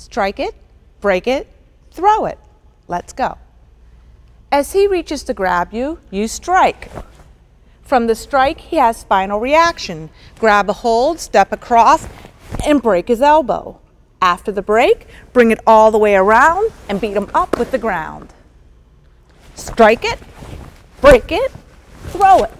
Strike it, break it, throw it. Let's go. As he reaches to grab you, you strike. From the strike, he has spinal reaction. Grab a hold, step across, and break his elbow. After the break, bring it all the way around and beat him up with the ground. Strike it, break it, throw it.